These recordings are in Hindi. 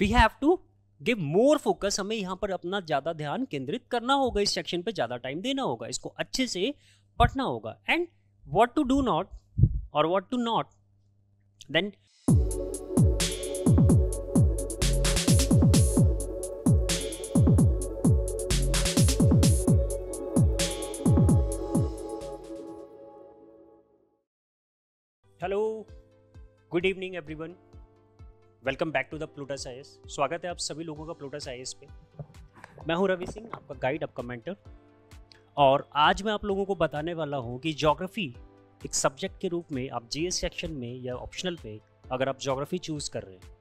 We have to give more focus हमें यहाँ पर अपना ज़्यादा ध्यान केंद्रित करना होगा। इस सेक्शन पे ज़्यादा टाइम देना होगा। इसको अच्छे से पढ़ना होगा। And what to do not और what to not then hello good evening everyone welcome back to the Plutus I स्वागत है आप सभी लोगों का प्लूटस आई पे। मैं हूँ रवि सिंह, आपका गाइड आपका मेंटर और आज मैं आप लोगों को बताने वाला हूँ कि जोग्राफी एक सब्जेक्ट के रूप में आप जीएस सेक्शन में या ऑप्शनल पे अगर आप जोग्राफी चूज़ कर रहे हैं,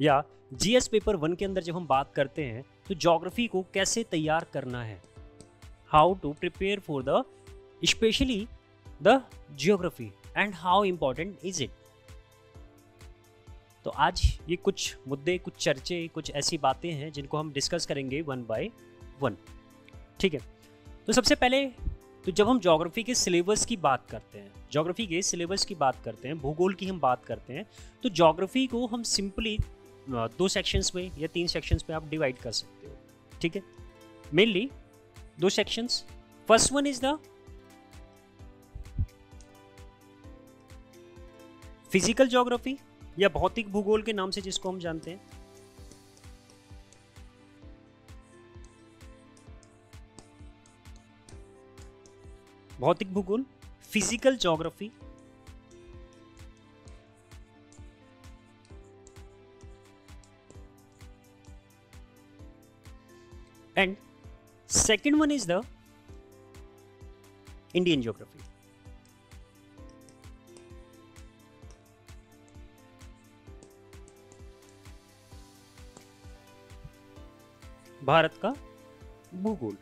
या जीएस पेपर वन के अंदर जब हम बात करते हैं तो जोग्राफी को कैसे तैयार करना है? How to prepare for the specially the geography and how important is it तो आज ये कुछ मुद्दे, कुछ चर्चे, कुछ ऐसी बातें हैं जिनको हम डिस्कस करेंगे वन बाय वन ठीक है? तो सबसे पहले तो जब हम जोग्राफी के सिलेबस की बात करते हैं जोग्राफी के सिलेबस की बात करते हैं, भूगोल की हम बात करते हैं तो जोग्राफी को हम सिंपली दो सेक्शंस में या तीन सेक्शंस में आप डिवाइड कर सकते हो। ठीक है? मेनली दो sections first one is the physical geography या भौतिक भूगोल के नाम से जिसको हम जानते हैं। भौतिक भूगोल physical geography and second one is the Indian geography Bharat का भूगोल।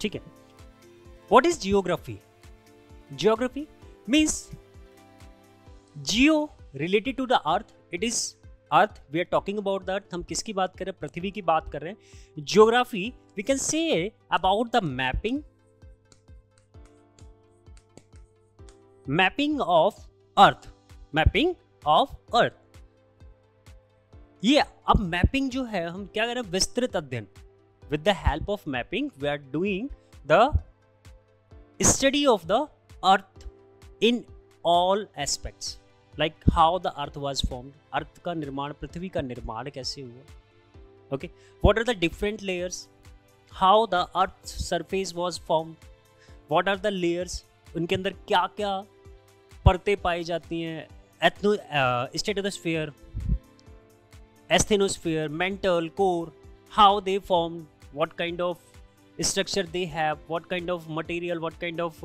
ठीक है। What is geography geography means geo related to the earth it is earth we are talking about the earth हम किसकी बात कर रहे हैं? पृथ्वी की बात कर रहे हैं। Geography we can say about the mapping mapping of earth mapping of earth ये अब मैपिंग जो है, हम क्या करें? विस्तृत अध्ययन। With the help of mapping we are doing the study of the earth in all aspects like how the earth was form earth का निर्माण, पृथ्वी का निर्माण कैसे हुआ? Okay what are the different layers how the earth surface was form what are the layers उनके अंदर क्या क्या परतें पाई जाती हैं? Ethno state of the sphere asthenosphere mantle core how they form what kind of structure they have what kind of material what kind of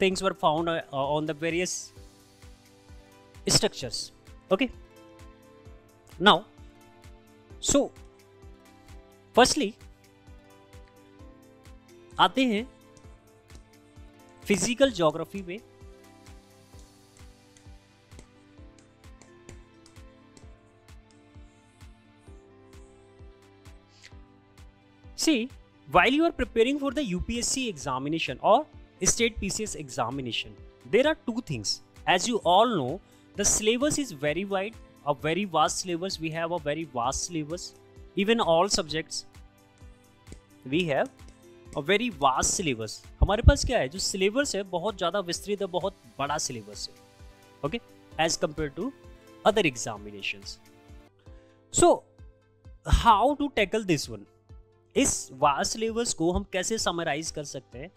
things were found on the various structures okay now so firstly आते हैं फ़िज़िकल जोग्राफी में See, while you are preparing for the UPSC examination or state PCS examination, there are two things. As you all know, the syllabus is very wide, a very vast syllabus. We have a very vast syllabus. Even all subjects, we have a very vast syllabus. हमारे पास क्या है जो सिलेबस है बहुत ज़्यादा विस्तृत है बहुत बड़ा सिलेबस है okay as compare to other examinations so how to tackle this one इस वास्ट सिलेबस को हम कैसे समराइज कर सकते हैं?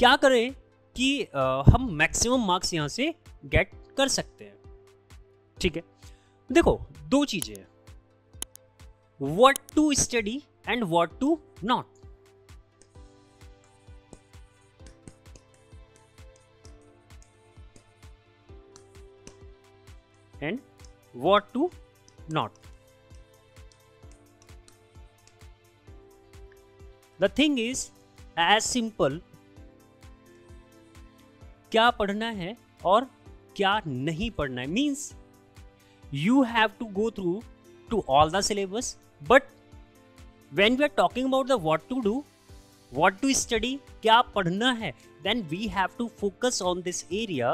क्या करें कि आ, हम मैक्सिमम मार्क्स यहाँ से गेट कर सकते हैं। ठीक है? देखो दो चीज़ें हैं। What to study and what to not and what to not the thing is as simple क्या पढ़ना है और क्या नहीं पढ़ना है? Means you have to go through to all the syllabus but when we are talking about the what to do what to study क्या पढ़ना है then we have to focus on this area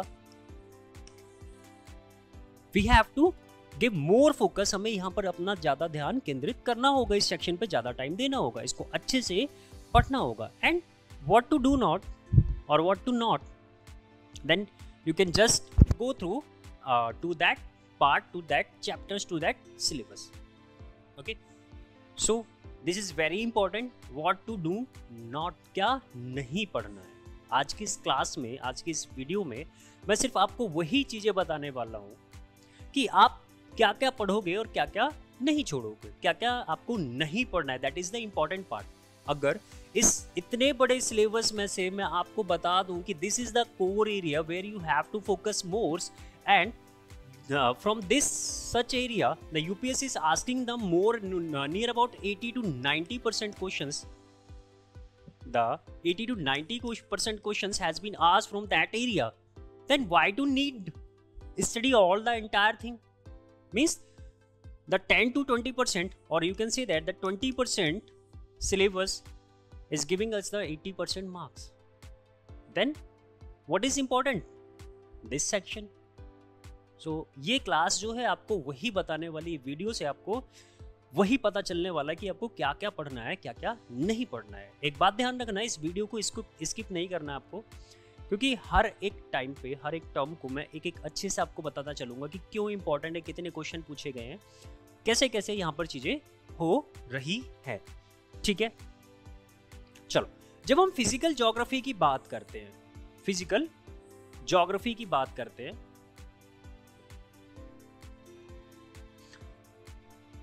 we have to give more focus हमें यहाँ पर अपना ज़्यादा ध्यान केंद्रित करना होगा। इस सेक्शन पे ज़्यादा टाइम देना होगा। इसको अच्छे से पढ़ना होगा। And what to do not और what to not then you can just through uh, to that part to that chapters to that syllabus. Okay? So this is very important. What to do not क्या नहीं पढ़ना है। आज की इस क्लास में आज की इस वीडियो में मैं सिर्फ़ आपको वही चीज़ें बताने वाला हूँ कि आप क्या क्या पढ़ोगे और क्या क्या नहीं छोड़ोगे? क्या क्या आपको नहीं पढ़ना है? That is the important part अगर इस इतने बड़े सिलेबस में से मैं आपको बता दूँ कि this is the core area where you have to focus more and from this such area the UPSC is asking the more near about 80 to 90 percent question the 80 to 90 percent question has been ask from that area then why to need study all the entire thing means the 10 to 20 percent or you can say that the 20 percent syllabus is giving us the 80% marks. Then what is important? This section. So so, ये क्लास जो है आपको वही बताने वाली वीडियो से आपको वही पता चलने वाला है कि आपको क्या क्या पढ़ना है क्या क्या नहीं पढ़ना है एक बात ध्यान रखना है इस वीडियो को इसको स्किप नहीं करना है आपको क्योंकि हर एक टाइम पे, हर एक टर्म को मैं एक एक अच्छे से आपको बताता चलूँगा कि क्यों इंपॉर्टेंट है, कितने क्वेश्चन पूछे गए हैं कैसे कैसे यहाँ पर चीज़ें हो रही है। ठीक है? चलो, जब हम फ़िज़िकल जोग्राफी की बात करते हैं फ़िज़िकल जोग्राफी की बात करते हैं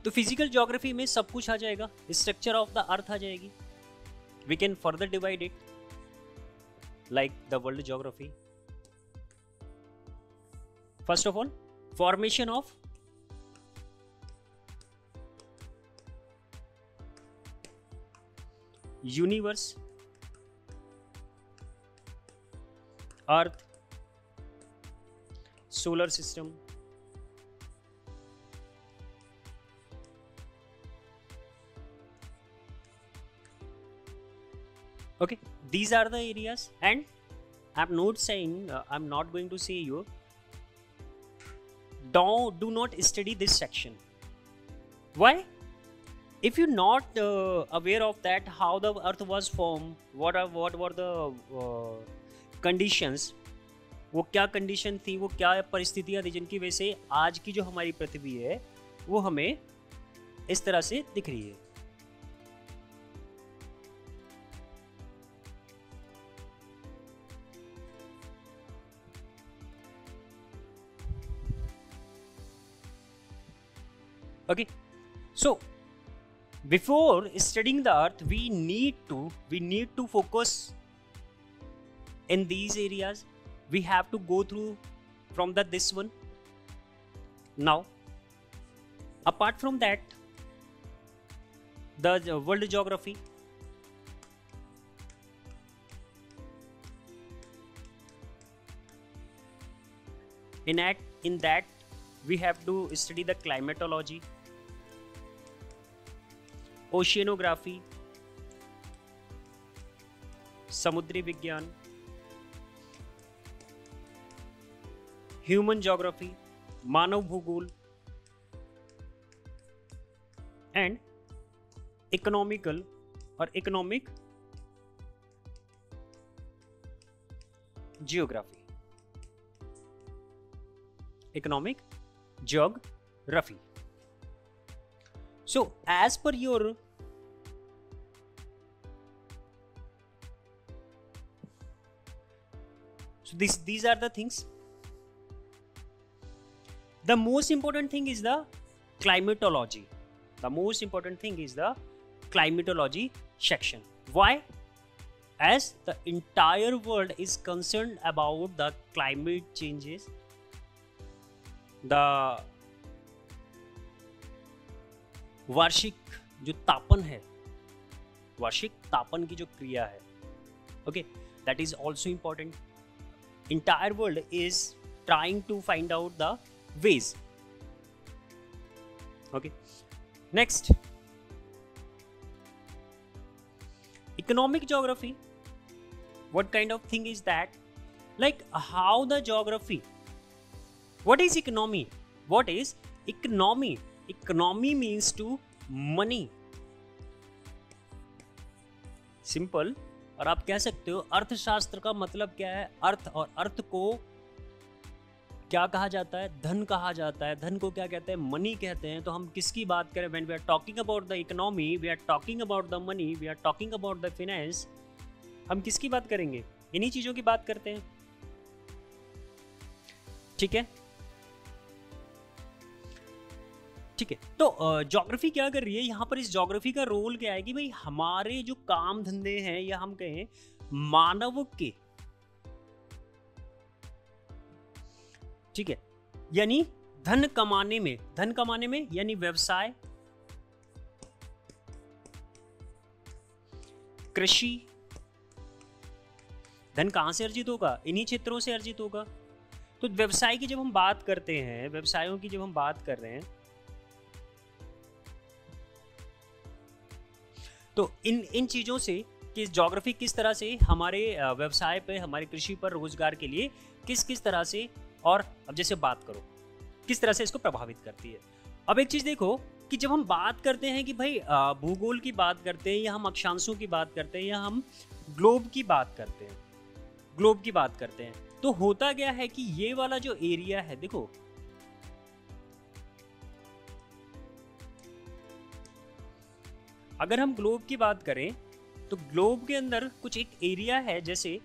तो फ़िज़िकल जोग्राफी में सब कुछ आ जाएगा स्ट्रक्चर ऑफ़ द अर्थ आ जाएगी। We can further divide it like the world geography. First of all, formation of universe, earth, solar system, okay these are the areas and i'm not saying uh, i'm not going to say you don't do not study this section why if you're not uh, aware of that how the earth was formed what are what were the uh, conditions वो क्या कंडीशन थी वो क्या परिस्थितियाँ थी जिनकी वजह से आज की जो हमारी पृथ्वी है वो हमें इस तरह से दिख रही है okay. So before studying the earth we need to we need to focus in these areas. We have to go through from the this one. Now apart from that the world geography. In act, in that we have to study the climatology. Oceanography समुद्री विज्ञान, ह्यूमन जोग्राफी मानव भूगोल एंड इकोनॉमिकल और economic geography economic geography so, as per your so this these are the things the most important thing is the climatology the most important thing is the climatology section why as the entire world is concerned about the climate changes the वार्षिक जो तापन है वार्षिक तापन की जो क्रिया है okay that is also important entire world is trying to find out the ways. Okay. Next. Economic geography. What kind of thing is that? Like how the geography? What is economy? What is economy? Economy means to money. Simple. और आप कह सकते हो अर्थशास्त्र का मतलब क्या है? अर्थ और अर्थ को क्या कहा जाता है? धन कहा जाता है। धन को क्या कहते हैं? मनी कहते हैं। तो हम किसकी बात करें? When we are talking about the economy we are talking about the money we are talking about the finance हम किसकी बात करेंगे? इन्हीं चीज़ों की बात करते हैं। ठीक है? ठीक है तो जोग्राफी क्या कर रही है? यहाँ पर इस जोग्राफी का रोल क्या है कि भाई हमारे जो काम धंधे हैं या हम कहें, मानव के, ठीक है, यानी धन कमाने में, धन कमाने में यानी व्यवसाय, कृषि, धन कहाँ से अर्जित होगा? इन्हीं क्षेत्रों से अर्जित होगा। तो व्यवसाय की जब हम बात करते हैं, व्यवसायों की जब हम बात कर रहे हैं तो इन इन चीज़ों से कि जोग्राफी किस तरह से हमारे व्यवसाय पे, हमारे कृषि पर रोज़गार के लिए किस किस तरह से और अब जैसे बात करो, किस तरह से इसको प्रभावित करती है। अब एक चीज़ देखो कि जब हम बात करते हैं कि भाई भूगोल की बात करते हैं या हम अक्षांशों की बात करते हैं या हम ग्लोब की बात करते हैं, ग्लोब की बात करते हैं तो होता क्या है कि ये वाला जो एरिया है, देखो अगर हम ग्लोब की बात करें तो ग्लोब के अंदर कुछ एक एरिया है, जैसे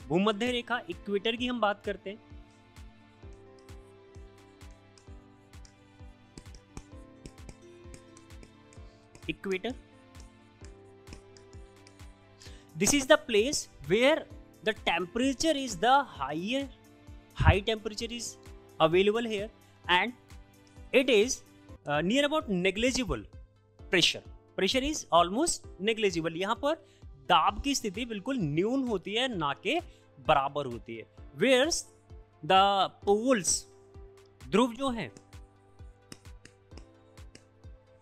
भूमध्य रेखा इक्वेटर की हम बात करते हैं। Equator this is the place where the temperature is the higher high temperature is available here and it is near about negligible pressure pressure is almost negligible यहाँ पर दाब की स्थिति बिल्कुल न्यून होती है, ना के बराबर होती है। वेयर्स द पोल्स ध्रुव जो है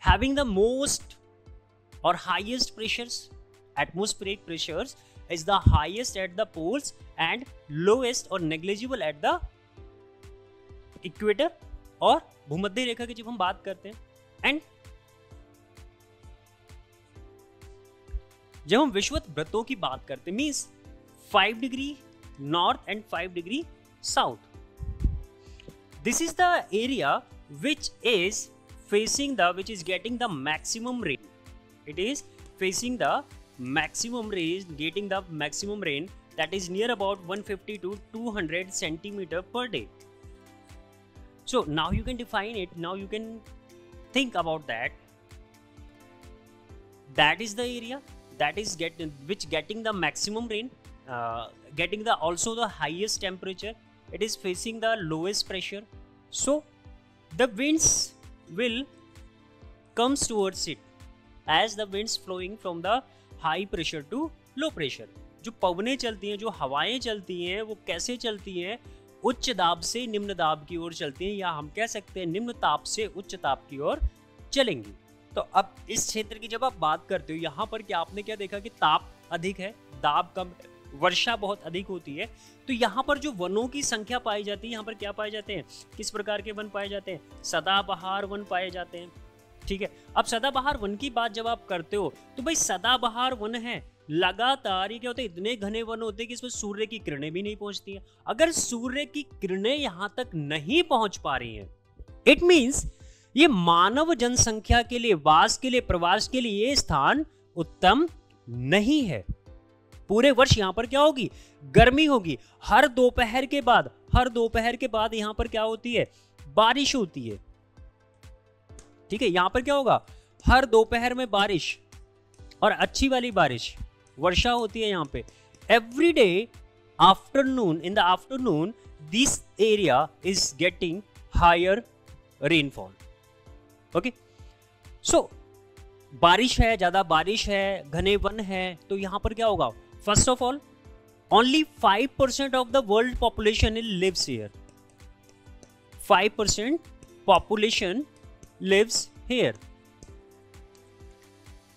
हैविंग द मोस्ट और highest pressures atmospheric pressures is the highest at the poles and lowest और नेग्लेजिबल एट द इक्वेटर और भूमध्य रेखा की जब हम बात करते हैं। एंड जब हम विश्वत व्रतों की बात करते means five degree north and five degree south this is the area which is facing the which is getting the maximum rain it is facing the maximum rays getting the maximum rain that is near about 150 to 200 centimetre per day so now you can define it now you can think about that that is the area that is get which getting the maximum rain uh, getting the also the highest temperature it is facing the lowest pressure so the winds will comes towards it as the winds flowing from the high pressure to low pressure जो पवनें चलती हैं जो हवाएँ चलती हैं वो कैसे चलती हैं उच्च दाब से निम्न दाब की ओर चलती हैं या हम कह सकते हैं निम्न ताप से उच्च ताप की ओर चलेंगी तो अब इस क्षेत्र की जब आप बात करते हो, यहाँ पर क्या आपने क्या देखा कि ताप अधिक है, दाब कम है, वर्षा बहुत अधिक होती है तो यहाँ पर जो वनों की संख्या पाई जाती है, यहाँ पर क्या पाए जाते हैं? किस प्रकार के वन पाए जाते हैं? सदाबहार वन पाए जाते हैं। ठीक है, अब सदाबहार वन की बात जब आप करते हो तो भाई सदाबहार वन है, लगातार ये क्या होते हैं, इतने घने वन होते हैं कि इसमें सूर्य की किरणें भी नहीं पहुँचती हैं। अगर सूर्य की किरणें यहाँ तक नहीं पहुँच पा रही हैं इट मींस ये मानव जनसंख्या के लिए, वास के लिए, प्रवास के लिए ये स्थान उत्तम नहीं है। पूरे वर्ष यहाँ पर क्या होगी? गर्मी होगी। हर दोपहर के बाद, हर दोपहर के बाद यहाँ पर क्या होती है? बारिश होती है। ठीक है, यहाँ पर क्या होगा? हर दोपहर में बारिश और अच्छी वाली बारिश, वर्षा होती है यहाँ पे। Every day afternoon in the afternoon this area is getting higher rainfall okay so बारिश है, ज़्यादा बारिश है, घने वन है तो यहाँ पर क्या होगा? First of all only five percent of the world population in lives here five percent population lives here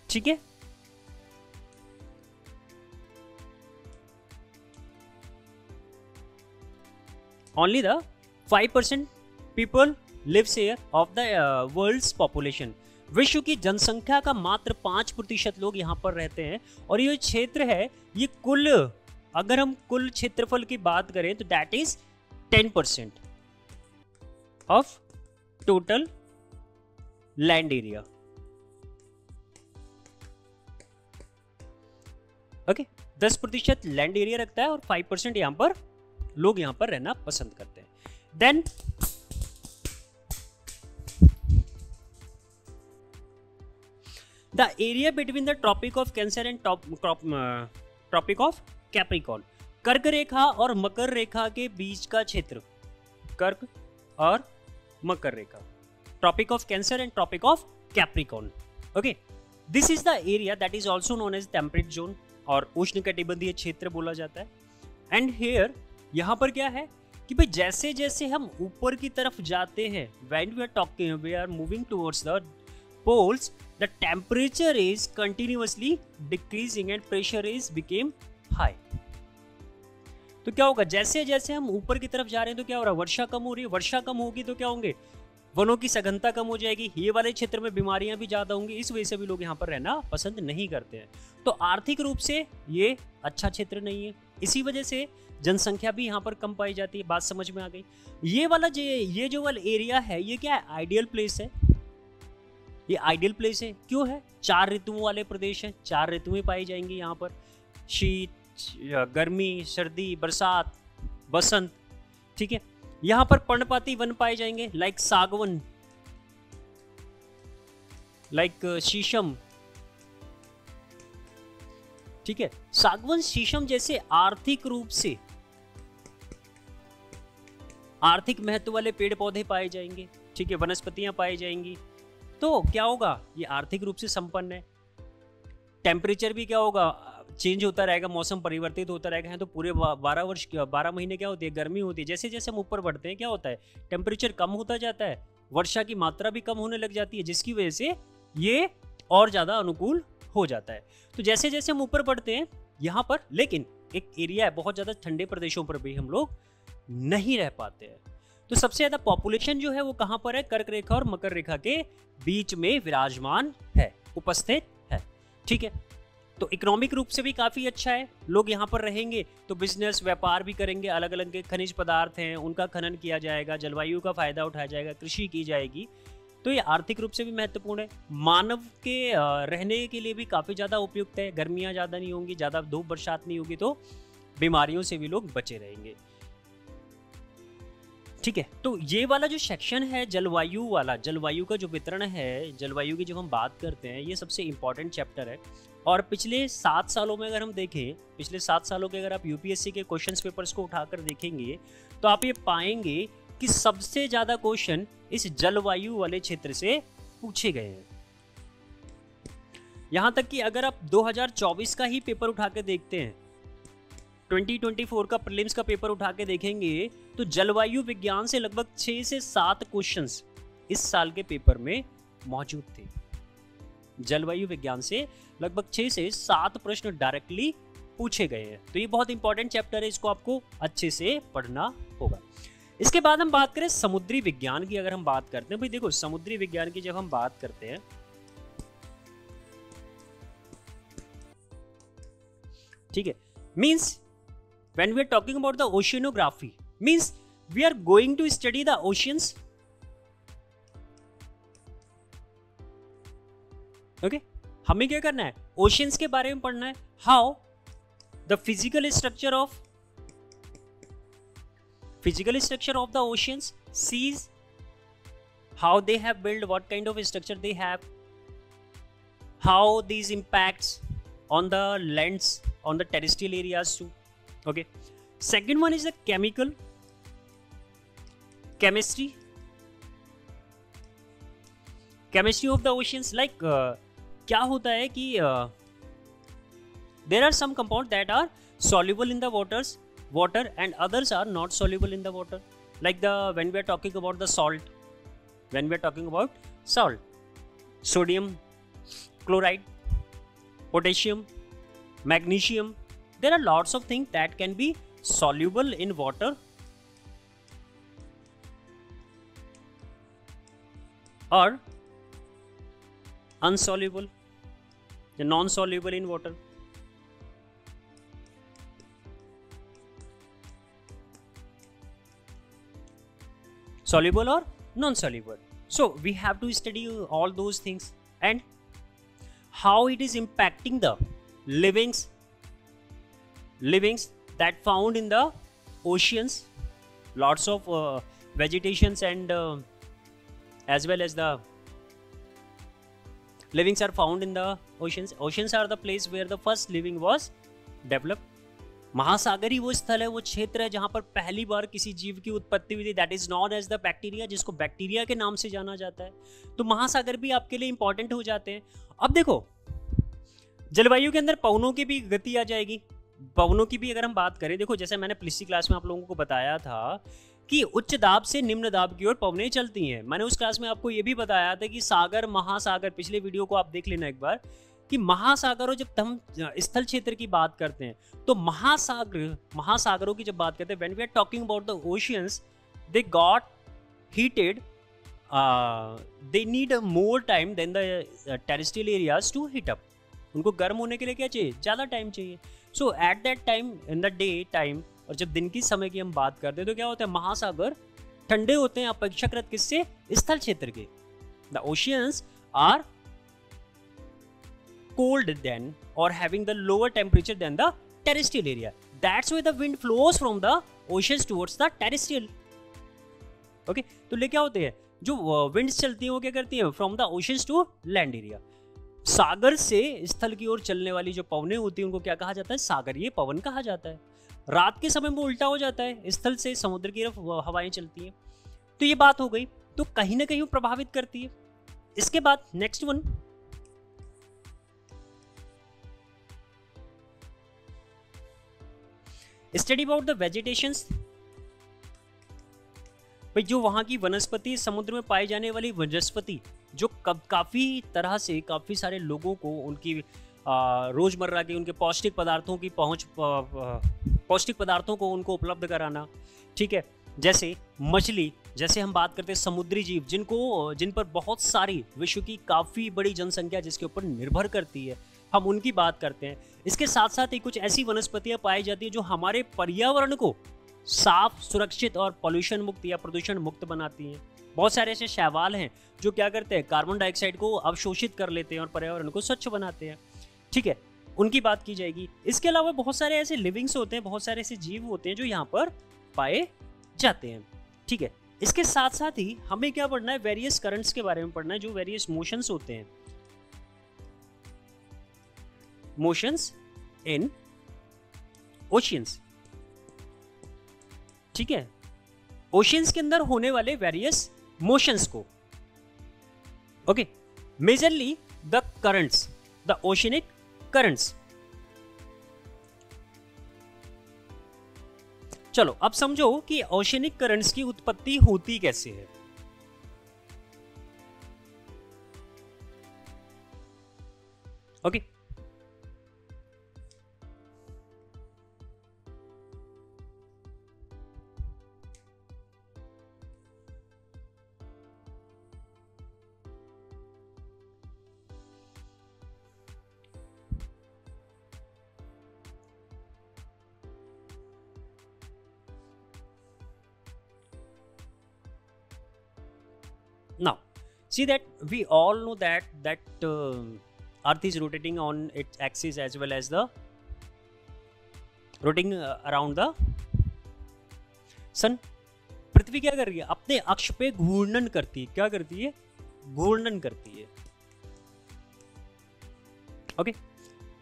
ठीक है? Only the 5% people lives here of the world's population विश्व की जनसंख्या का मात्र पाँच प्रतिशत लोग यहाँ पर रहते हैं और ये क्षेत्र है, ये कुल, अगर हम कुल क्षेत्रफल की बात करें तो that is ten percent of total land area okay दस प्रतिशत लैंड एरिया रखता है और फाइव परसेंट यहाँ पर लोग यहाँ पर रहना पसंद करते हैं। Then the area between the tropic of Cancer and tropic of Capricorn कर्क रेखा और मकर रेखा के बीच का क्षेत्र। कर्क और मकर रेखा। Tropic of Cancer and tropic of Capricorn okay this is the area that is also known as temperate zone और उष्ण कटिबंधीय क्षेत्र बोला जाता है। एंड हेयर यहाँ पर क्या है कि भाई जैसे जैसे हम ऊपर की तरफ़ जाते हैं when we are talking we are moving towards the poles the temperature is continuously decreasing and pressure is became high तो क्या होगा? जैसे जैसे हम ऊपर की तरफ़ जा रहे हैं तो क्या हो रहा है? वर्षा कम हो रही है। वर्षा कम होगी तो क्या होंगे? वनों की सघनता कम हो जाएगी। ये वाले क्षेत्र में बीमारियाँ भी ज़्यादा होंगी। इस वजह से भी लोग यहाँ पर रहना पसंद नहीं करते हैं। तो आर्थिक रूप से ये अच्छा क्षेत्र नहीं है। इसी वजह से जनसंख्या भी यहाँ पर कम पाई जाती है। बात समझ में आ गई। ये वाला जो ये जो वाला एरिया है, ये क्या है? आइडियल प्लेस है। ये आइडियल प्लेस है। क्यों है? चार ऋतुओं वाले प्रदेश है, चार ऋतुएँ पाई जाएँगी यहाँ पर। शीत गर्मी, सर्दी, बरसात, बसंत, ठीक है? यहाँ पर पर्णपाती वन पाए जाएँगे लाइक सागवन लाइक शीशम, ठीक है? सागवन, शीशम जैसे आर्थिक रूप से, आर्थिक महत्व वाले पेड़ पौधे पाए जाएँगे, ठीक है? वनस्पतियाँ पाई जाएँगी। तो क्या होगा? ये आर्थिक रूप से संपन्न है। टेम्परेचर भी क्या होगा? चेंज होता रहेगा, मौसम परिवर्तित होता रहेगा, है तो पूरे बारह वर्ष बारह महीने क्या होती है? गर्मी होती है। जैसे जैसे हम ऊपर बढ़ते हैं, क्या होता है? टेम्परेचर कम होता जाता है। वर्षा की मात्रा भी कम होने लग जाती है, जिसकी वजह से ये और ज़्यादा अनुकूल हो जाता है। तो जैसे जैसे हम ऊपर बढ़ते हैं, यहाँ पर, लेकिन एक एरिया है, बहुत ज़्यादा ठंडे प्रदेशों पर भी हम लोग नहीं रह पाते हैं। तो सबसे ज़्यादा पॉपुलेशन जो है वो कहाँ पर है? कर्क रेखा और मकर रेखा के बीच में विराजमान है, उपस्थित है। ठीक है? तो इकोनॉमिक रूप से भी काफ़ी अच्छा है। लोग यहाँ पर रहेंगे तो बिज़नेस व्यापार भी करेंगे। अलग अलग के खनिज पदार्थ हैं, उनका खनन किया जाएगा, जलवायु का फ़ायदा उठाया जाएगा, कृषि की जाएगी। तो ये आर्थिक रूप से भी महत्वपूर्ण है। मानव के रहने के लिए भी काफ़ी ज़्यादा उपयुक्त है। गर्मियाँ ज़्यादा नहीं होंगी, ज़्यादा धूप बरसात नहीं होगी तो बीमारियों से भी लोग बचे रहेंगे। ठीक है? तो ये वाला जो सेक्शन है, जलवायु वाला, जलवायु का जो वितरण है, जलवायु की जब हम बात करते हैं, ये सबसे इंपॉर्टेंट चैप्टर है। और पिछले सात सालों में अगर हम देखें, पिछले सात सालों के अगर आप यूपीएससी के क्वेश्चन पेपर्स को उठाकर देखेंगे तो आप ये पाएँगे कि सबसे ज़्यादा क्वेश्चन इस जलवायु वाले क्षेत्र से पूछे गए हैं। यहाँ तक कि अगर आप 2024 का ही पेपर उठा के देखते हैं 2024 का प्रीलिम्स का पेपर उठा के देखेंगे तो जलवायु विज्ञान से लगभग छह से सात क्वेश्चंस इस साल के पेपर में मौजूद थे। जलवायु विज्ञान से लगभग छह से सात प्रश्न डायरेक्टली पूछे गए हैं। तो ये बहुत इंपॉर्टेंट चैप्टर है, इसको आपको अच्छे से पढ़ना होगा। इसके बाद हम बात करें समुद्री विज्ञान की, अगर हम बात करते हैं। भाई देखो, समुद्री विज्ञान की जब हम बात करते हैं, ठीक है? Means when we are talking about the oceanography means we are going to study the oceans okay हमें क्या करना है? ओशियंस के बारे में पढ़ना है। How the physical structure of physical structure of the oceans seas how they have build what kind of structure they have how these impacts on the lands, on the terrestrial areas too. Okay second one is the chemical chemistry chemistry of the oceans like क्या होता है कि there are some compound that are soluble in the waters water and others are not soluble in the water like the when we are talking about the salt when we are talking about salt sodium chloride potassium magnesium there are lots of things that can be soluble in water or unsoluble, non-soluble in water. Soluble or non-soluble. So we have to study all those things and how it is impacting the livings livings that found in the oceans lots of uh, vegetations and uh, as well as the livings are found in the oceans oceans are the place where the first living was developed महासागर ही वो स्थल है वो क्षेत्र है जहाँ पर पहली बार किसी जीव की उत्पत्ति हुई थी that is known as the bacteria जिसको बैक्टीरिया के नाम से जाना जाता है तो महासागर भी आपके लिए इंपॉर्टेंट हो जाते हैं अब देखो जलवायु के अंदर पवनों की भी गति आ जाएगी पवनों की भी अगर हम बात करें, देखो जैसे मैंने पिछली क्लास में आप लोगों को बताया था कि उच्च दाब से निम्न दाब की ओर पवनें चलती हैं। मैंने उस क्लास में आपको ये भी बताया था कि सागर, महासागर, पिछले वीडियो को आप देख लेना एक बार, कि महासागरों जब हम स्थल क्षेत्र की बात करते हैं तो महासागर, महासागरों की जब बात करते हैं when we are talking about the oceans they got heated they need more time then the terrestrial areas to heat up उनको गर्म होने के लिए क्या चाहिए? ज़्यादा टाइम चाहिए। So at that time in the day time और जब दिन की समय की हम बात करते हैं तो क्या होता है? महासागर ठंडे होते हैं, अपेक्षाकृत किससे? स्थल क्षेत्र के। The oceans are cold then और having the lower temperature then the terrestrial area that's way the wind flows from the oceans towards the terrestrial okay तो ले क्या होते हैं? जो विंड्स चलती हैं, वो क्या करती हैं? From the oceans to land area सागर से स्थल की ओर चलने वाली जो पवनें होती हैं, उनको क्या कहा जाता है? सागरीय पवन कहा जाता है। रात के समय में उल्टा हो जाता है। स्थल से समुद्र की तरफ़ हवाएँ चलती हैं। तो ये बात हो गई। तो कहीं ना कहीं प्रभावित करती है। इसके बाद next one study about the vegetation भाई, जो वहाँ की वनस्पति, समुद्र में पाई जाने वाली वनस्पति जो कब काफ़ी तरह से काफ़ी सारे लोगों को उनकी रोज़मर्रा के उनके पौष्टिक पदार्थों की पहुँच पौष्टिक पदार्थों को उनको उपलब्ध कराना, ठीक है? जैसे मछली, जैसे हम बात करते हैं समुद्री जीव, जिनको, जिन पर बहुत सारी विश्व की काफ़ी बड़ी जनसंख्या जिसके ऊपर निर्भर करती है, हम उनकी बात करते हैं। इसके साथ साथ ही कुछ ऐसी वनस्पतियाँ पाई जाती है जो हमारे पर्यावरण को साफ़, सुरक्षित और पॉल्यूशन मुक्त या प्रदूषण मुक्त बनाती हैं। बहुत सारे ऐसे शैवाल हैं जो क्या करते हैं कार्बन डाइऑक्साइड को अवशोषित कर लेते हैं और पर्यावरण को स्वच्छ बनाते हैं। ठीक है, उनकी बात की जाएगी। इसके अलावा बहुत सारे ऐसे लिविंग्स होते हैं, बहुत सारे ऐसे जीव होते हैं जो यहाँ पर पाए जाते हैं। ठीक है, इसके साथ साथ ही हमें क्या पढ़ना है? वेरियस करंट्स के बारे में पढ़ना है, जो वेरियस मोशंस होते हैं। मोशंस इन ओशियंस ठीक है ओशियंस के अंदर होने वाले वेरियस मोशंस को okay majorly the currents the oceanic currents चलो, अब समझो कि ओशनिक करंट्स की उत्पत्ति होती कैसे है okay okay. See that we all know that that uh, earth is rotating on its axis as well as the uh, around the sun. पृथ्वी क्या कर रही है? अपने अक्ष पे घूर्णन करती है। क्या करती है? घूर्णन करती है। ओके?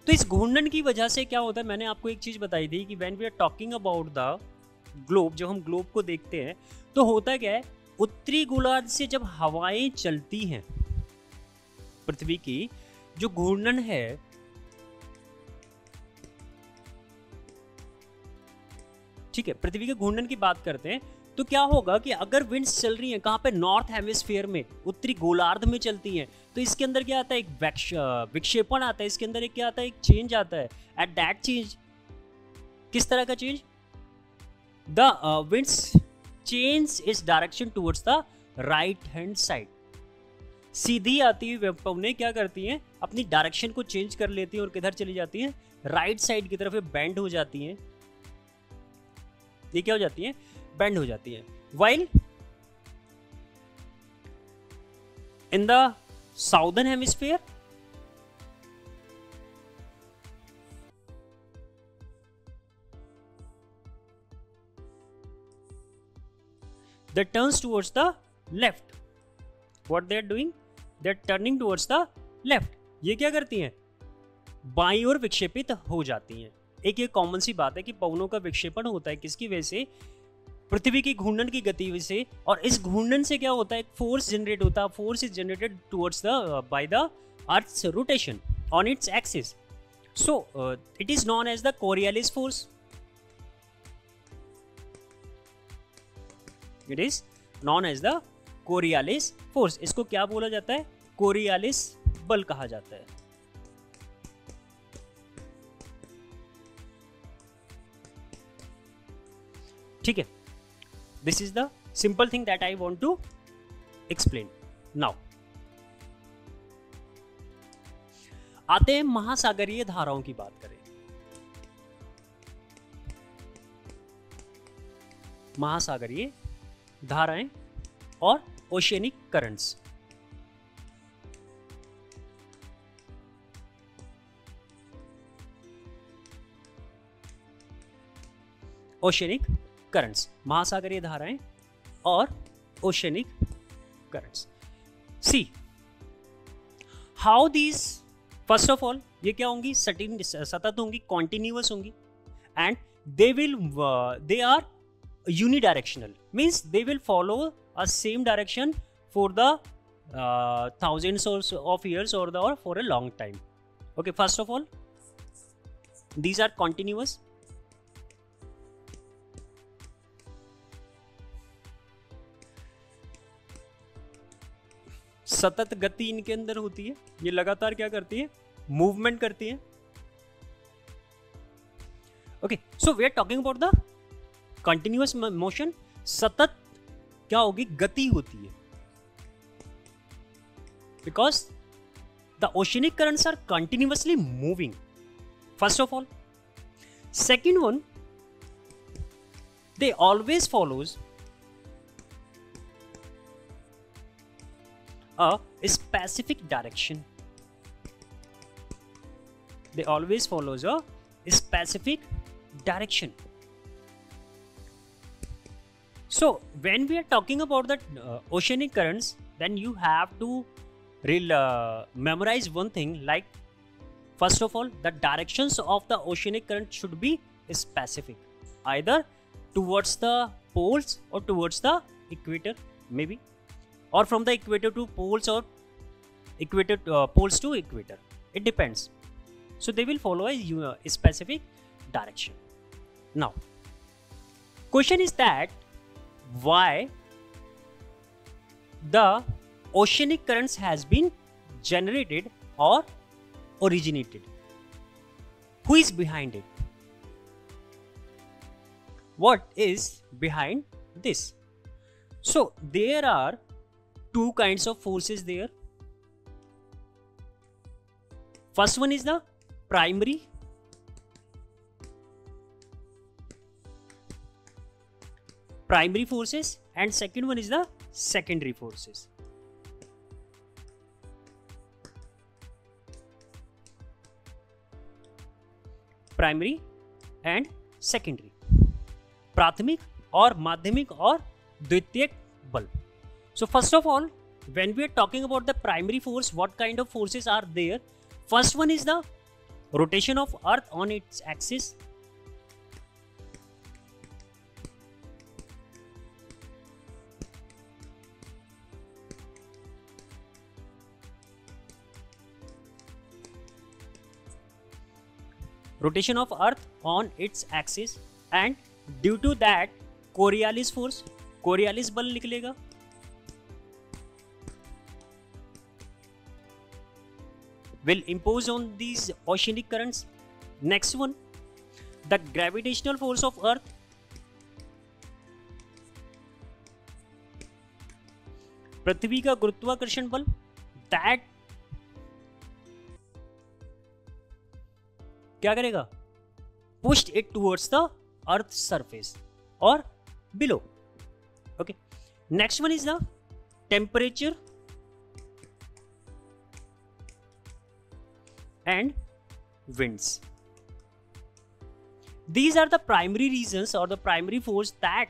तो इस घूर्णन की वजह से क्या होता है? मैंने आपको एक चीज़ बताई थी कि when we are talking about the globe जब हम ग्लोब को देखते हैं तो होता क्या है? उत्तरी गोलार्ध से जब हवाएँ चलती हैं, पृथ्वी की जो घूर्णन है, ठीक है, पृथ्वी के घूर्णन की बात करते हैं तो क्या होगा कि अगर विंड्स चल रही हैं, कहाँ पे? नॉर्थ हेमिस्फीयर में, उत्तरी गोलार्ध में चलती हैं तो इसके अंदर क्या आता है? एक विक्षेपण आता है, इसके अंदर एक क्या आता है? एक चेंज आता है एट दैट चेंज किस तरह का change the winds change its direction towards the right hand side सीधी आती हुई पवने क्या करती हैं? अपनी डायरेक्शन को चेंज कर लेती हैं और किधर चली जाती हैं? राइट साइड की तरफ़ बैंड हो जाती हैं। ये क्या हो जाती हैं? बैंड हो जाती हैं। While in the southern hemisphere that turns towards the left. What they are doing? They are turning towards the left. ये क्या करती हैं? बाई ओर विक्षेपित हो जाती हैं। एक ये कॉमन सी बात है कि पवनों का विक्षेपण होता है किसकी वजह से? पृथ्वी की घूर्णन की गति से। और इस घूर्णन से क्या होता है? फोर्स जनरेट होता है। Force is generated towards the by the earth's rotation on its axis so it is known as the Coriolis force it is known as the Coriolis force इसको क्या बोला जाता है? कोरियालिस बल कहा जाता है। ठीक है। This is the simple thing that I want to explain now आते हैं महासागरीय धाराओं की बात करें। महासागरीय धाराएँ और ओशियनिक करंट्स। ओशियनिक करंट्स, महासागरीय धाराएँ और oceanic currents. See how these first of all ये क्या होंगी? सटिन, सतत होंगी कॉन्टिन्यूस होंगी and they will they are unidirectional means they will follow a same direction for the uh, thousands or so of years or the or for a long time okay first of all these are continuous सतत गति इनके अंदर होती है ये लगातार क्या करती है मूवमेंट करती है okay so we are talking about the continuous motion सतत क्या होगी गति होती है because the oceanic currents are continuously moving first of all second one they always follows a specific direction. They always follows a specific direction. So when we are talking about the uh, oceanic currents, then you have to real, uh, memorize one thing like first of all the directions of the oceanic current should be specific either towards the poles or towards the equator maybe or from the equator to poles or equator uh, poles to equator. It depends. So they will follow a, a specific direction. Now question is that why the oceanic currents has been generated or originated. Who is behind it? What is behind this? So there are two kinds of forces there. First one is the primary primary forces and second one is the secondary forces. Primary and secondary. Prathamik or Madhyamik or Dvitiyak bal. So first of all, when we are talking about the primary force, what kind of forces are there? First one is the rotation of earth on its axis rotation of earth on its axis and due to that Coriolis force Coriolis बल निकलेगा will impose on these oceanic currents. Next one, the gravitational force of Earth. पृथ्वी का गुरुत्वाकर्षण बल दैट क्या करेगा? Pushed it towards the earth surface और below okay next one is the temperature and winds these are the primary reason और the primary force that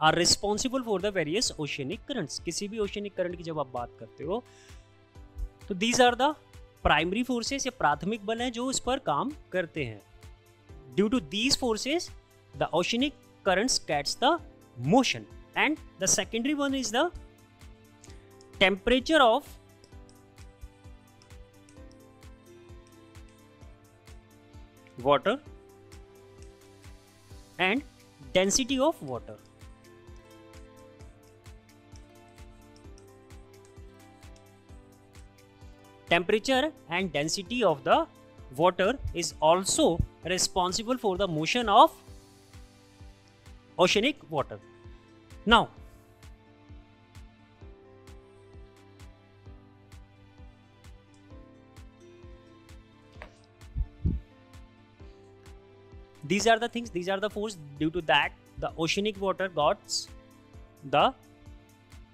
are responsible for the various oceanic current किसी भी ओशियनिक करंट की जब आप बात करते हो तो these are the primary forces या प्राथमिक बल हैं जो इस पर काम करते हैं। Due to these forces the oceanic currents gets the motion and the secondary one is the temperature of water and density of water Temperature and density of the water is also responsible for the motion of oceanic water. Now, these are the things these are the force due to that the oceanic water got the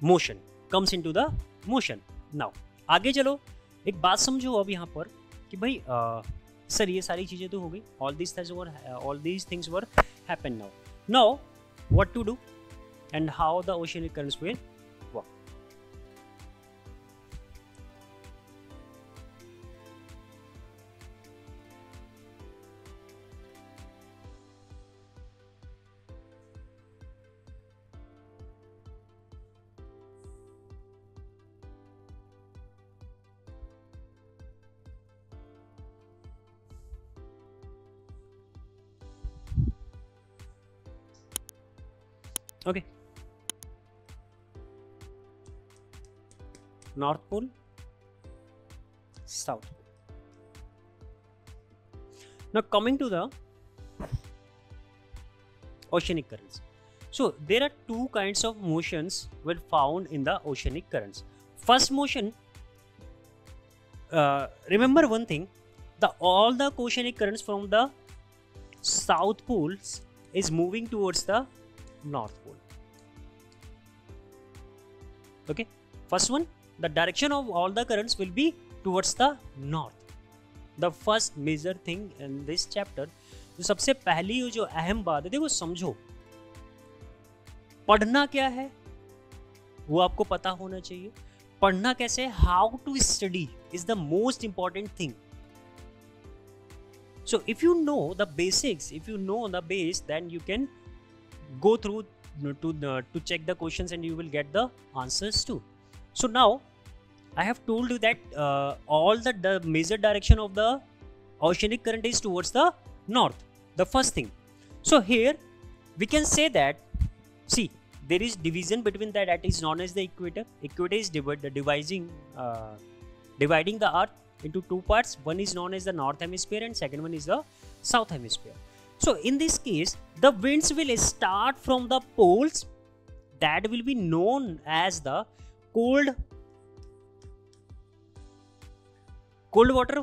motion comes into the motion now आगे चलो एक बात समझो अब यहाँ पर कि भाई सर, ये सारी चीज़ें तो हो गई। All this all these things were happen now now what to do and how the oceanic currents will north pole south now coming to the oceanic currents. So there are two kinds of motions were found in the oceanic currents. First motion uh, remember one thing the all the oceanic currents from the south poles is moving towards the north pole. Okay? First one the direction of all the currents will be towards the north the first major thing in this chapter जो सबसे पहली जो अहम बात है देखो समझो पढ़ना क्या है वो आपको पता होना चाहिए पढ़ना कैसे how to study is the most important thing so if you know the basics if you know the base then you can go through to uh, to check the questions and you will get the answers too so now i have told you that uh, all the, the major direction of the oceanic current is towards the north. The first thing. So here we can say that see there is division between that that is known as the equator. Equator is divided dividing uh, dividing the earth into two parts. One is known as the north hemisphere and second one is the south hemisphere. So in this case, the winds will start from the poles that will be known as the cold cold water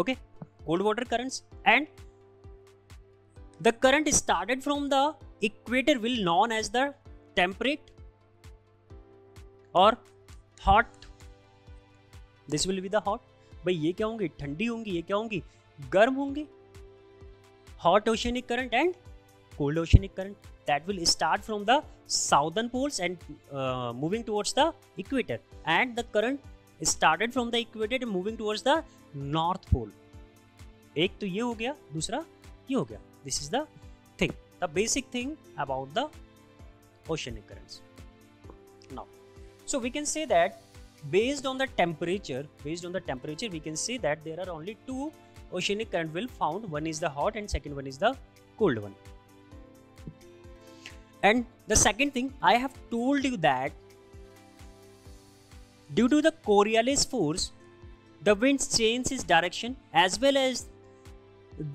okay cold water currents and the current started from the equator will known as the temperate और hot this will be the hot भाई ये क्या होंगी? ठंडी होंगी, ये क्या होंगी? गर्म होंगी। Hot oceanic current and cold oceanic current that will start from the southern poles and moving towards the equator and the current started from the equator and moving towards the north pole एक तो ये हो गया दूसरा ये हो गया this is the thing the basic thing about the oceanic currents now so we can say that based on the temperature based on the temperature we can say that there are only two oceanic current will found one is the hot and second one is the cold one and the second thing i have told you that due to the coriolis force the wind changes its direction as well as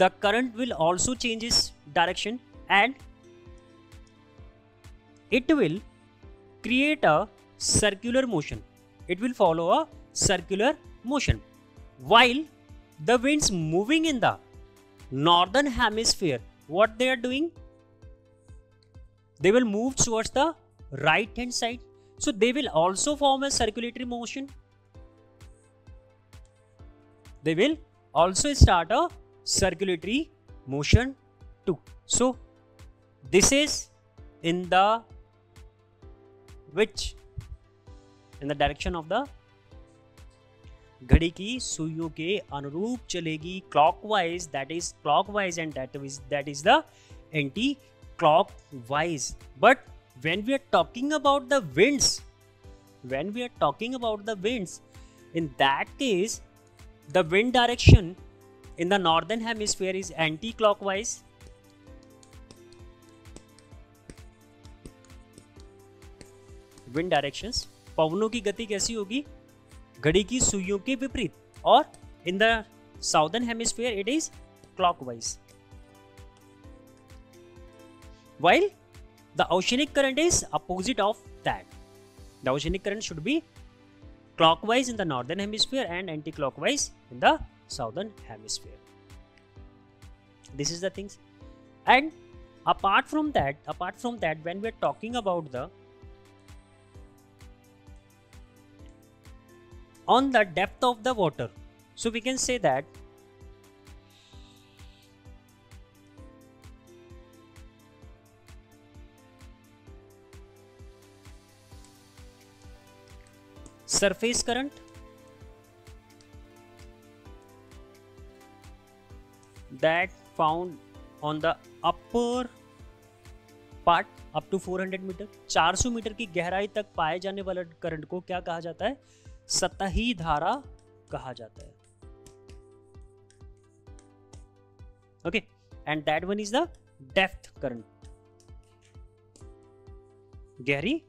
the current will also change its direction and it will create a circular motion it will follow a circular motion. While the winds moving in the northern hemisphere, what they are doing? They will move towards the right hand side. So they will also form a circulatory motion. They will also start a circulatory motion too. So this is in the which in the direction of the घड़ी की सुइयों के अनुरूप चलेगी clockwise that is clockwise and that is that is the anti clockwise but when we are talking about the winds when we are talking about the winds in that case the wind direction in the northern hemisphere is anti-clockwise wind directions पवनों की गति कैसी होगी घड़ी की सुइयों के विपरीत और in the southern hemisphere it is clockwise while the oceanic current is opposite of that the oceanic current should be clockwise in the northern hemisphere and anti-clockwise in the southern hemisphere this is the things and apart from that apart from that when we're talking about the on the depth of the water. So we can say that surface current, that found on the upper part up to 400 metre 400 metre की गहराई तक पाए जाने वाले करंट को क्या कहा जाता है? सतही धारा कहा जाता है। Okay and that one is the depth current गहरी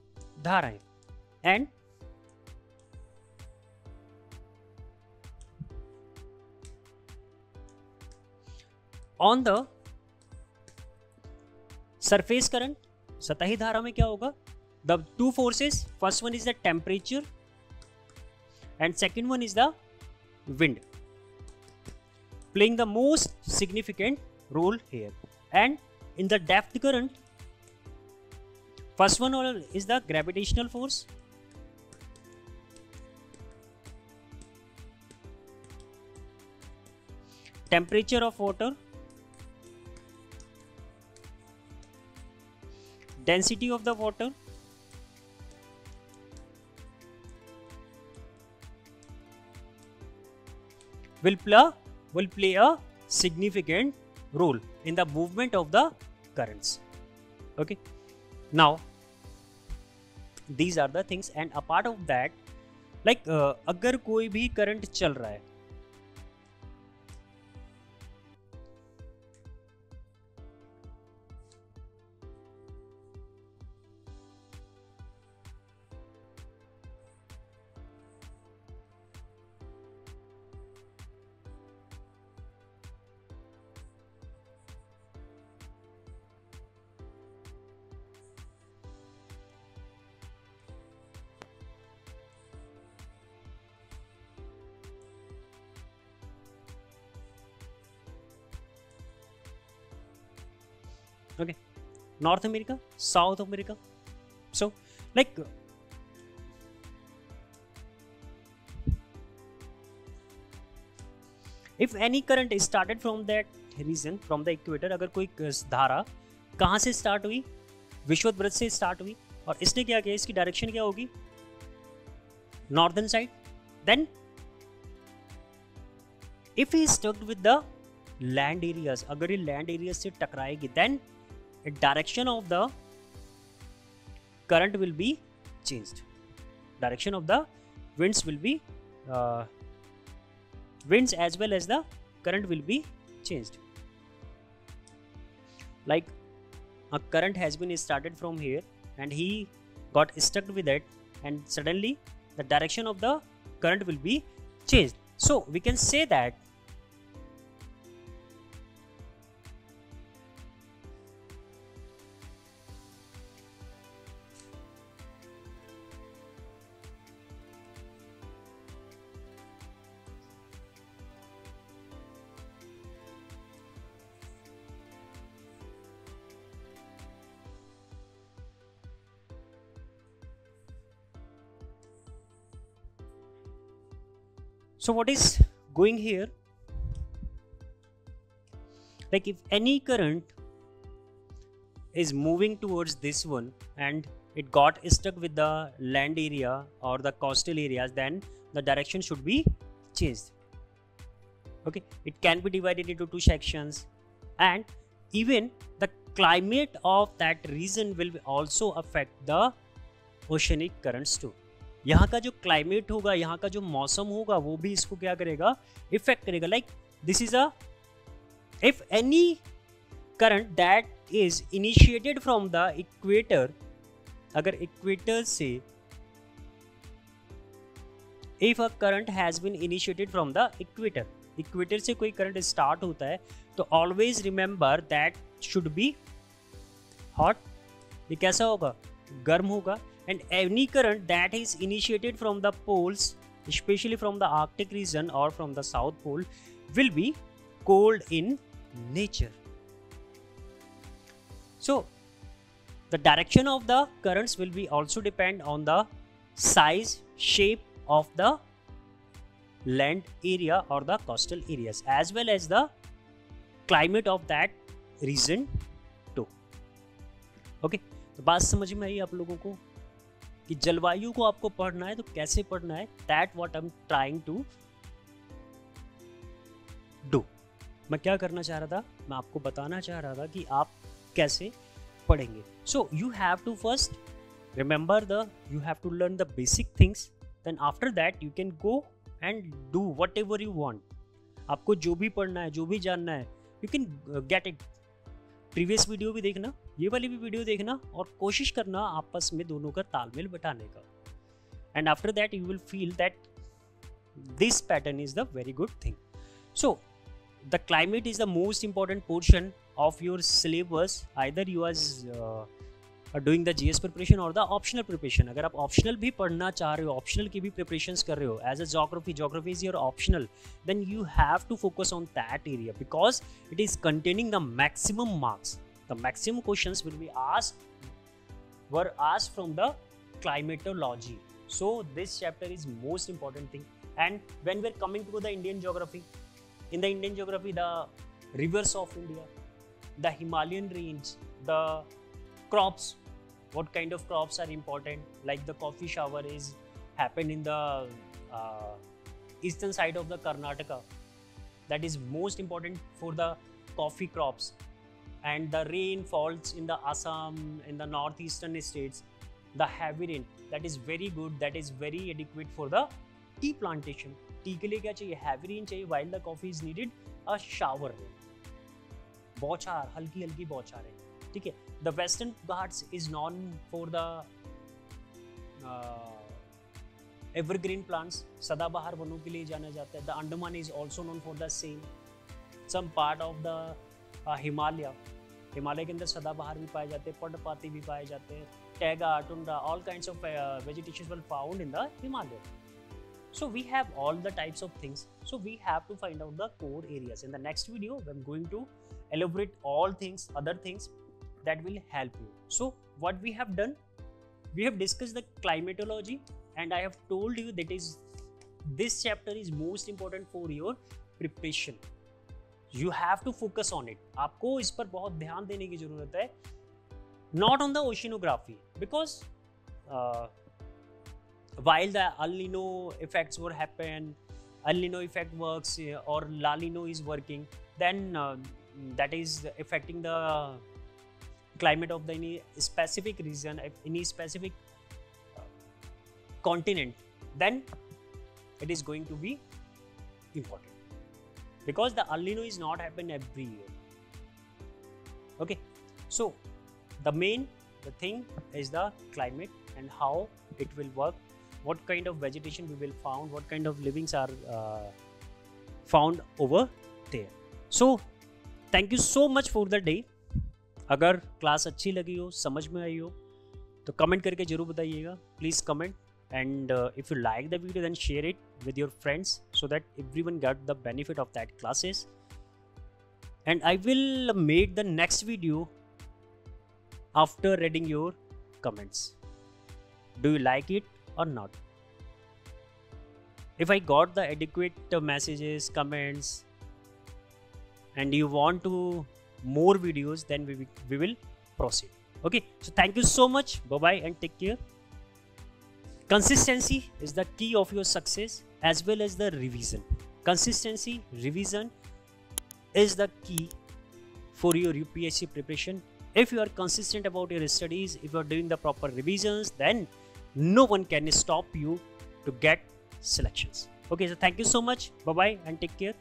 धाराएँ and on the surface current सतही धारा में क्या होगा? The two forces first one is the temperature and second one is the wind playing the most significant role here and in the depth current first one all is the gravitational force temperature of water density of the water will play will play a significant role in the movement of the currents okay now these are the things and a part of that like uh, अगर कोई भी करंट चल रहा है okay. North america, south america. So, like any current is started from that region, from the equator, अगर कोई धारा कहाँ से स्टार्ट हुई? विश्व व्रत से स्टार्ट हुई और इसने क्या किया? इसकी डायरेक्शन क्या होगी? Northern side then if he stucked with the land areas अगर ये लैंड एरियाज़ से टकराएगी then direction of the current will be changed. Direction of the winds will be uh, winds as well as the current will be changed. Like a current has been started from here and he got stuck with it and suddenly the direction of the current will be changed. So we can say that so what is going here? Like if any current is moving towards this one and it got stuck with the land area or the coastal areas then the direction should be changed. Okay? It can be divided into two sections and even the climate of that region will also affect the oceanic currents too यहाँ का जो क्लाइमेट होगा, यहाँ का जो मौसम होगा, वो भी इसको क्या करेगा? इफ़ेक्ट करेगा। Like this is a if any current that is initiated from the equator, अगर इक्वेटर से if a current has been initiated from the equator equator से कोई करंट स्टार्ट होता है तो always remember that should be hot ये कैसा होगा? गर्म होगा। And any current that is initiated from the poles especially from the arctic region or from the south pole will be cold in nature. So, the direction of the currents will be also depend on the size, shape of the land area or the coastal areas as well as the climate of that region too. Okay, तो बात समझ में आई आप लोगों को कि जलवायु को आपको पढ़ना है तो कैसे पढ़ना है? That what am trying to do मैं क्या करना चाह रहा था? मैं आपको बताना चाह रहा था कि आप कैसे पढ़ेंगे। So you have to first remember the you have to learn the basic things then after that you can go and do whatever you want आपको जो भी पढ़ना है, जो भी जानना है you can get it previous video भी देखना। ये वाली भी वीडियो देखना और कोशिश करना आपस में दोनों का तालमेल बैठाने का। And after that you will feel that this pattern is the very good thing so climate is the most important portion of your syllabus. Either you are uh, doing the G S preparation और द ऑप्शनल प्रिपरेशन अगर आप ऑप्शनल भी पढ़ना चाह रहे हो ऑप्शनल की भी प्रिपरेशन कर रहे हो as a geography geography is your optional then you have to focus on that area because it is containing the maximum marks The maximum questions will be asked were asked from the climatology. So this chapter is most important thing. And when we're coming to the Indian geography, in the Indian geography, the rivers of India, the Himalayan range, the crops, what kind of crops are important, like the coffee shower is happened in the uh, eastern side of the Karnataka. That is most important for the coffee crops. And the rain falls in the Assam, in the northeastern states. The heavy rain, that is very good, that is very adequate for the tea plantation. Tea के लिए क्या चाहिए? हैवी रेन चाहिए while the coffee is needed a shower बौछार हल्की हल्की बौछार है। ठीक है? The Western Ghats is known for the evergreen plants सदाबहार वनों के लिए जाना जाता है। The Andaman is also known for the same some part of the Himalaya. Himalaya के अंदर सदाबहार भी पाए जाते हैं पंडपाती भी पाए जाते हैं taiga tundra all kind of vegetation well found in the Himalaya so we have all the types of things so we have to find out the core areas in the next video we am going to elaborate all things other things that will help you so what we have done we have discuss the climatology and I have told you that is this chapter is most important for your preparation You have to focus on it. आपको इस पर बहुत ध्यान देने की जरूरत है Not on the oceanography because uh, while the El Nino effects were happen, El Nino effect works uh, or La Nino is working, then uh, that is affecting the climate of the any specific region, any specific uh, continent, then it is going to be important because the El Nino is not happen every year. Okay, so the main the thing is the climate and how it will work what kind of vegetation we will found what kind of livings are uh, found over there so thank you so much for the day अगर क्लास अच्छी लगी हो समझ में आई हो तो कमेंट करके जरूर बताइएगा please comment and uh, if you like the video then share it with your friends so that everyone got the benefit of that classes. And i will make the next video after reading your comments. Do you like it or not. if i got the adequate uh, messages comments and you want to more videos then we, we will proceed. Okay so thank you so much. Bye bye and take care consistency is the key of your success as well as the revision. Consistency revision is the key for your UPSC preparation. If you are consistent about your studies if you are doing the proper revisions then no one can stop you to get selections. Okay so thank you so much. Bye bye and take care